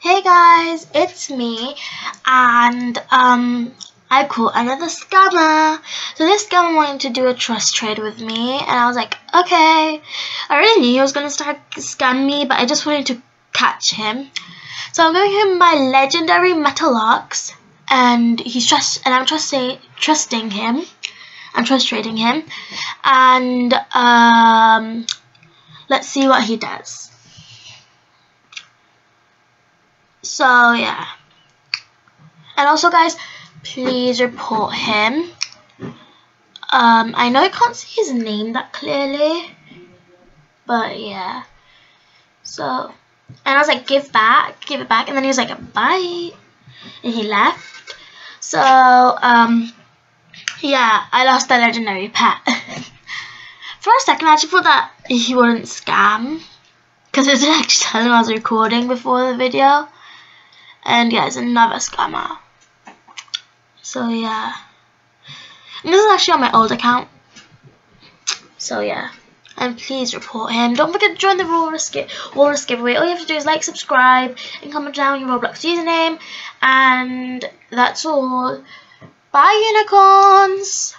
Hey guys, it's me, and um, I caught another scammer. So this scammer wanted to do a trust trade with me, and I was like, okay. I already knew he was gonna start scam me, but I just wanted to catch him. So I'm giving him my legendary metal ox, and he's trust, and I'm trusting trusting him. I'm trust trading him, and um, let's see what he does. So yeah. And also guys, please report him. Um, I know I can't see his name that clearly. But yeah. So and I was like, give back, give it back, and then he was like, bye. And he left. So, um yeah, I lost the legendary pet. For a second I actually thought that he wouldn't scam. Because I didn't actually tell him I was recording before the video. And yeah, it's another scammer. So yeah. And this is actually on my old account. So yeah. And please report him. Don't forget to join the Walrus, Walrus giveaway. All you have to do is like, subscribe, and comment down your Roblox username. And that's all. Bye, unicorns!